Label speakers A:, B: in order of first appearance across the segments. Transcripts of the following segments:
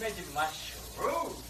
A: magic mushroom.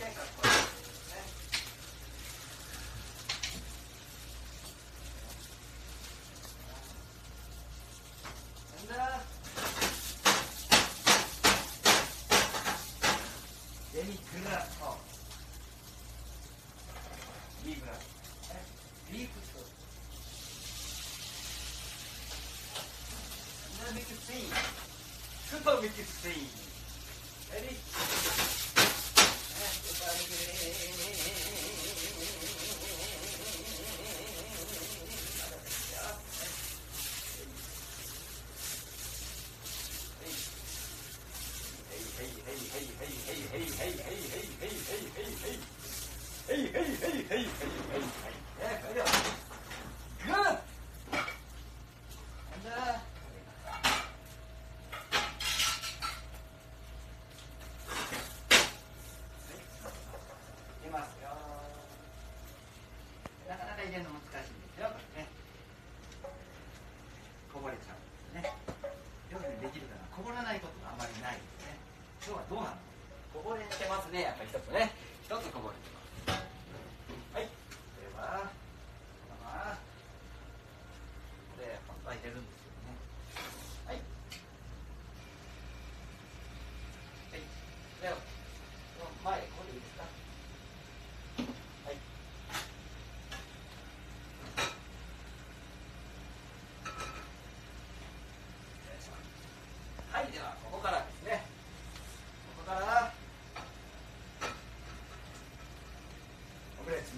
A: Texas.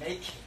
A: make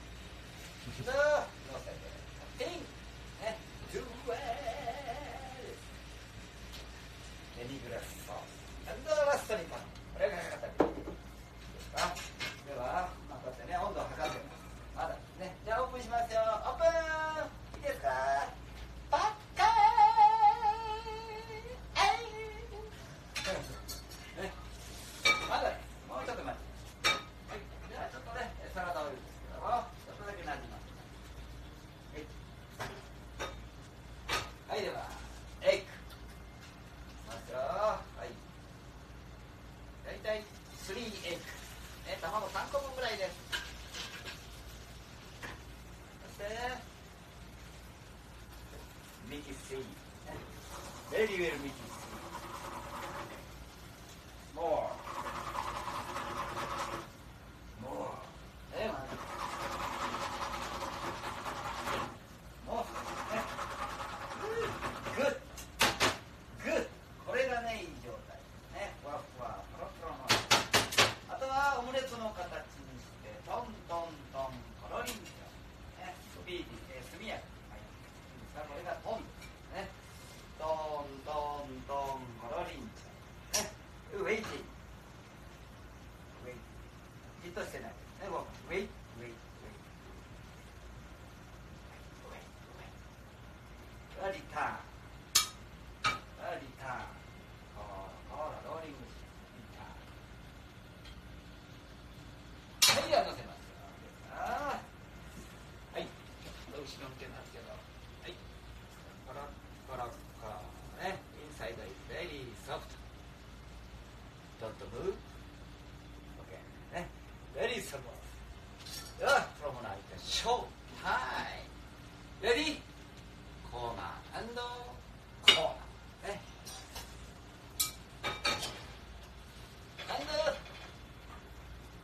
A: time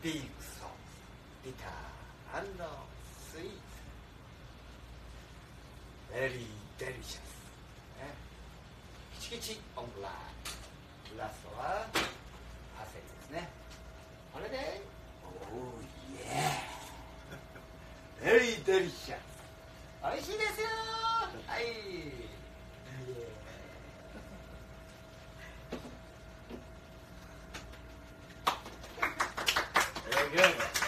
A: ビークソンビタースイーツ。メ
B: リーデリシャス出会い
A: が。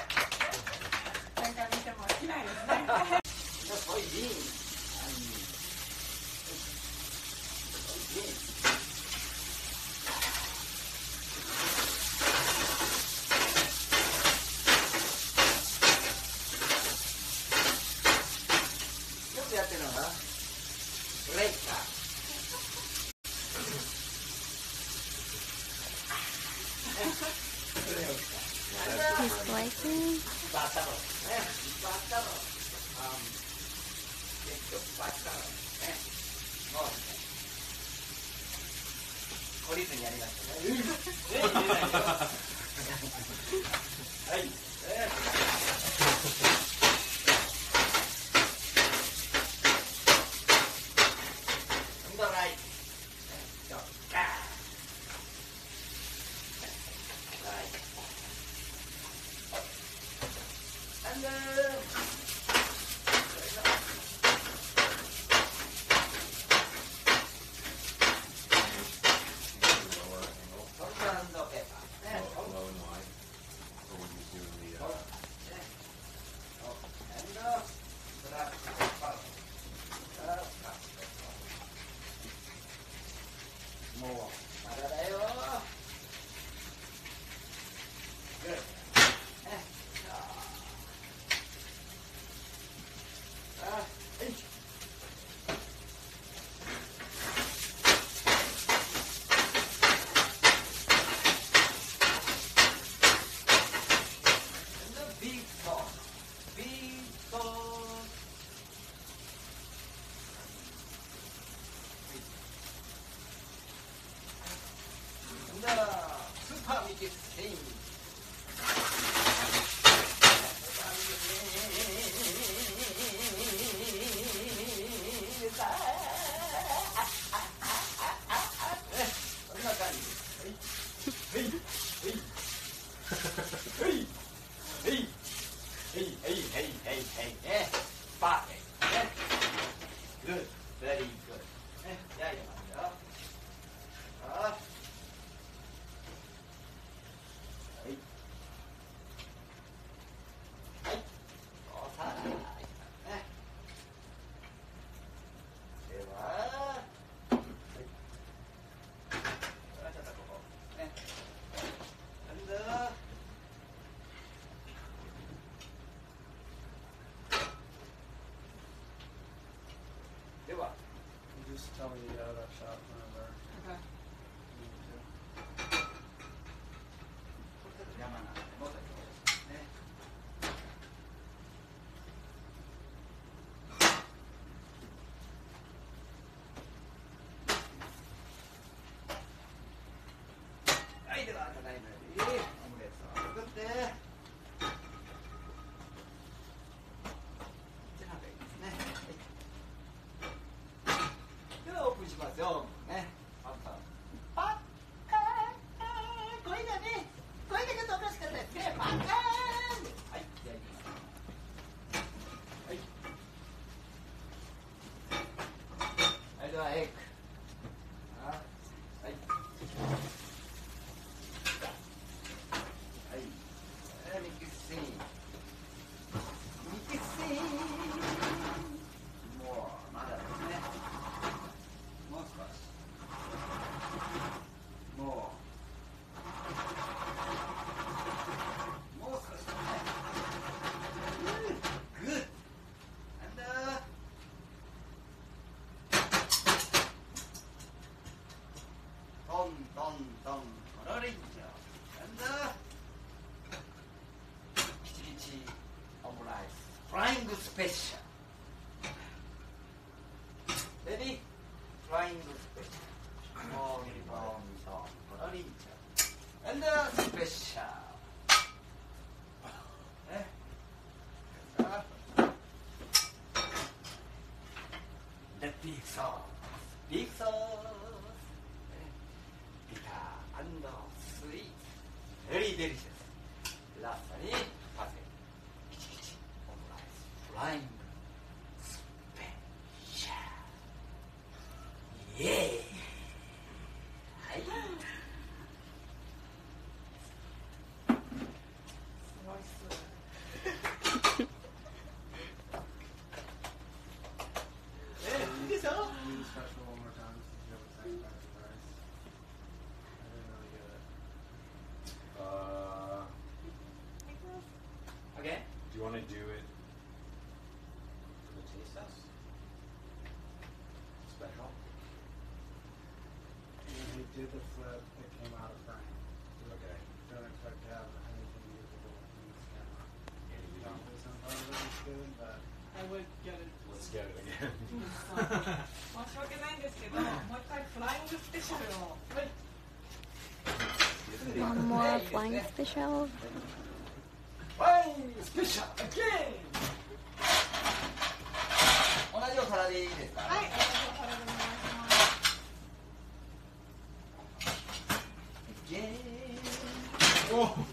A: tell me to get out of that shop whenever.
C: Okay.
A: you need to.
B: 山なんでも先ほどですね。
A: はい、ではただいまよりオムレツ
C: を作っ
D: て。 빅서 빅서 비타 안더 스윗 베리 데리
C: 셔 るんだ。
E: Let's get it again.
C: 申し訳ないんですけど、もう一回フライングスペシャルを。
F: One more flying special.
A: Flying special again. 同じお皿でいいです。Again.
E: お。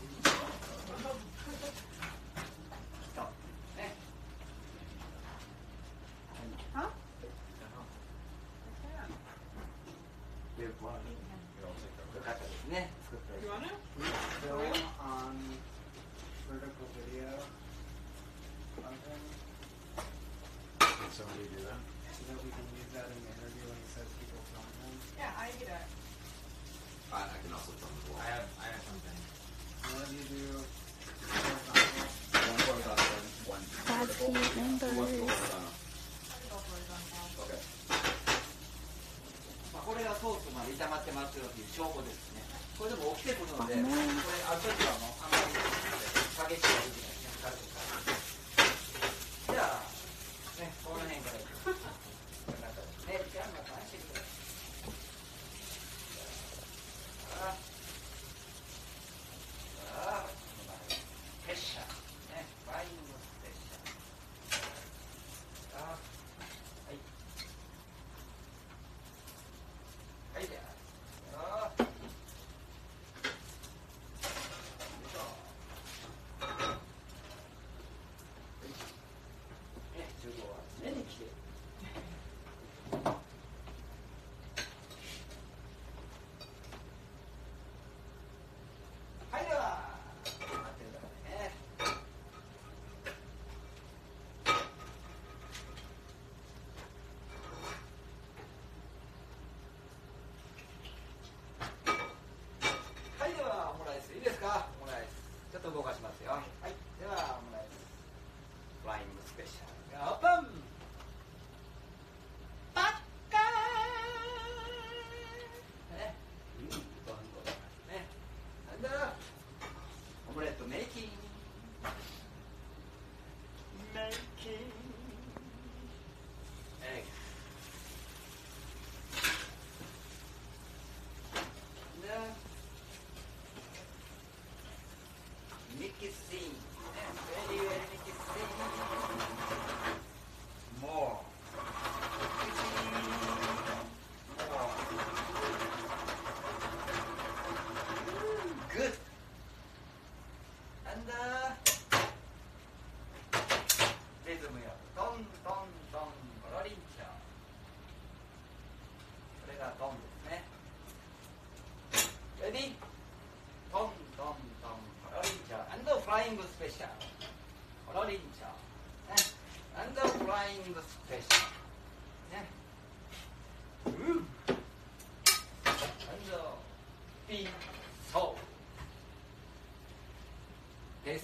C: Please
D: go on vertical video.
E: Can somebody do that?
D: So that we can use that in the interview when he says people film him.
C: Yeah, I do that.
E: I, I can also film as well.
A: I have, I have something.
D: One of you do horizontal.
E: One horizontal, one
F: vertical. That's the numbers. One
E: horizontal. Okay.
A: これがソースまで炒まってますよという証拠です。これでも起きてくるので、これ、ある時はもう、あんまり激しく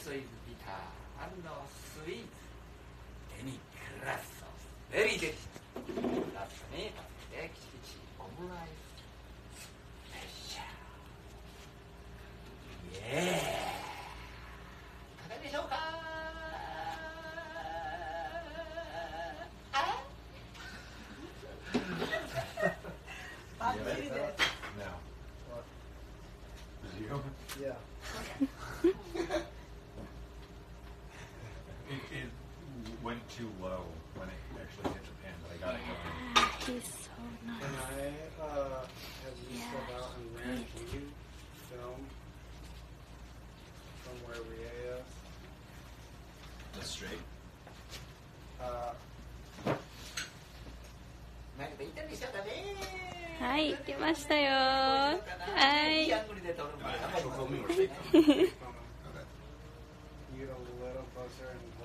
A: so is bitter and sweet. Any grass of very delicious. That's made of eggkichi omurice special. Yeah. いかがでしょうか
F: He's so
D: Can
F: nice.
D: I uh, have you
F: Yeah,
D: step out and rent?
F: great.
D: Can you film from where we is?
E: Just straight.
D: Uh,
A: なんか言ったりしちゃったね
F: はい、来ましたよ。はい
A: いい。アングルで撮るまで頑張り
E: So
A: ます
E: filming or straight?
D: um,
E: Okay.
D: you a little closer and it.